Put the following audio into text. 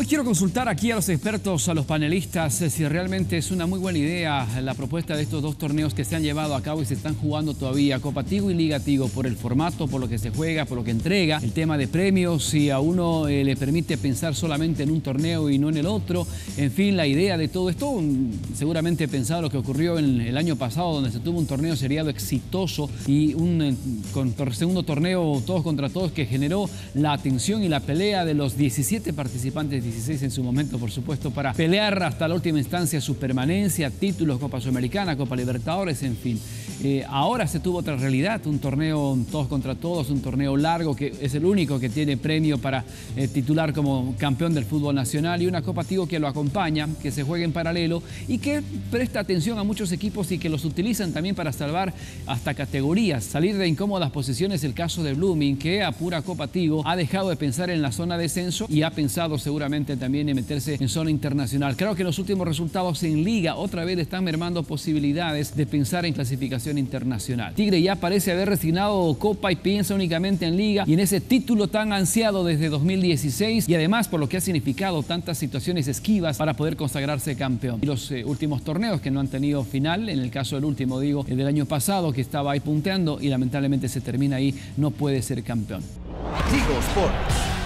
Hoy quiero consultar aquí a los expertos, a los panelistas, eh, si realmente es una muy buena idea la propuesta de estos dos torneos que se han llevado a cabo y se están jugando todavía, Copa Tigo y Liga Tigo, por el formato, por lo que se juega, por lo que entrega, el tema de premios, si a uno eh, le permite pensar solamente en un torneo y no en el otro, en fin, la idea de todo esto, seguramente pensado lo que ocurrió en el año pasado, donde se tuvo un torneo seriado exitoso y un eh, segundo torneo todos contra todos que generó la atención y la pelea de los 17 participantes 16 en su momento, por supuesto, para pelear hasta la última instancia su permanencia, títulos, Copa Sudamericana, Copa Libertadores, en fin. Eh, ahora se tuvo otra realidad, un torneo todos contra todos, un torneo largo que es el único que tiene premio para eh, titular como campeón del fútbol nacional y una Copa Tigo que lo acompaña, que se juega en paralelo y que presta atención a muchos equipos y que los utilizan también para salvar hasta categorías, salir de incómodas posiciones, el caso de Blooming, que a pura Copa Tigo ha dejado de pensar en la zona de descenso y ha pensado seguramente también en meterse en zona internacional. Creo que los últimos resultados en liga otra vez están mermando posibilidades de pensar en clasificación internacional. Tigre ya parece haber resignado Copa y piensa únicamente en liga y en ese título tan ansiado desde 2016 y además por lo que ha significado tantas situaciones esquivas para poder consagrarse campeón. Y los eh, últimos torneos que no han tenido final, en el caso del último digo, el del año pasado que estaba ahí punteando y lamentablemente se termina ahí, no puede ser campeón. Tigo Sports.